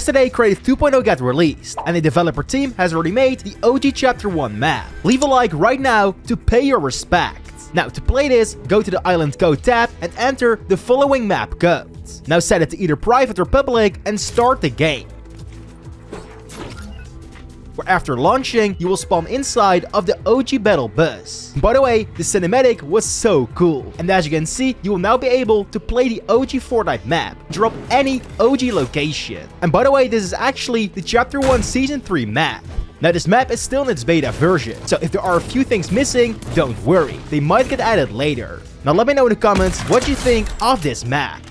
Yesterday, Creative 2.0 got released, and the developer team has already made the OG Chapter 1 map. Leave a like right now to pay your respects. Now, to play this, go to the Island Code tab and enter the following map codes. Now set it to either private or public and start the game where after launching, you will spawn inside of the OG Battle Bus. By the way, the cinematic was so cool, and as you can see, you will now be able to play the OG Fortnite map, drop any OG location. And by the way, this is actually the Chapter 1 Season 3 map. Now this map is still in its beta version, so if there are a few things missing, don't worry, they might get added later. Now let me know in the comments what you think of this map.